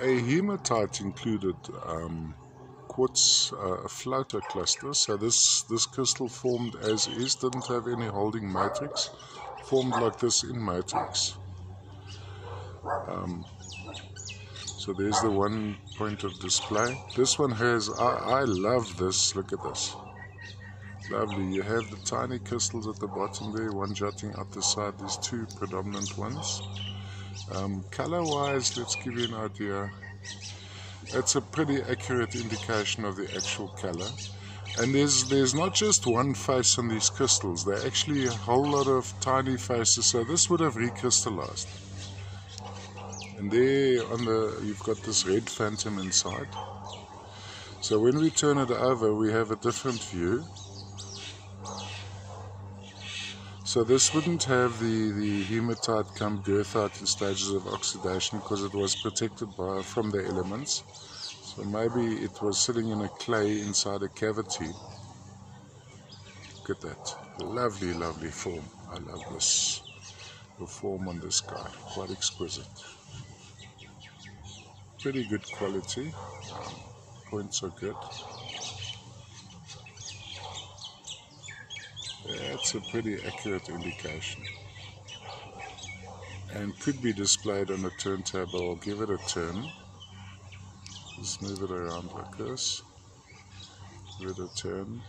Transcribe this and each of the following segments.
a hematite included um, quartz uh, floater cluster. So this, this crystal formed as is, didn't have any holding matrix, formed like this in matrix. Um, so there's the one point of display. This one has, I, I love this, look at this. Lovely, you have the tiny crystals at the bottom there, one jutting out the side, these two predominant ones. Um, color wise, let's give you an idea. It's a pretty accurate indication of the actual color. And there's there's not just one face on these crystals, there are actually a whole lot of tiny faces, so this would have recrystallized. And there on the you've got this red phantom inside. So when we turn it over we have a different view. So this wouldn't have the, the hematite come goethite in stages of oxidation because it was protected by from the elements. So maybe it was sitting in a clay inside a cavity. Look at that. Lovely, lovely form. I love this. The form on this guy. Quite exquisite. Pretty good quality. Points are good. That's a pretty accurate indication and could be displayed on a turntable. I'll give it a turn. Just move it around like this. Give it a turn.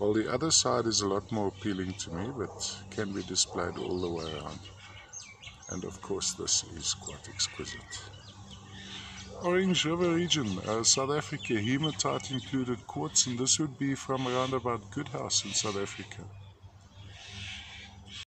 Well, the other side is a lot more appealing to me, but can be displayed all the way around. And of course, this is quite exquisite. Orange River region, uh, South Africa, hematite included quartz, and this would be from around about Goodhouse in South Africa.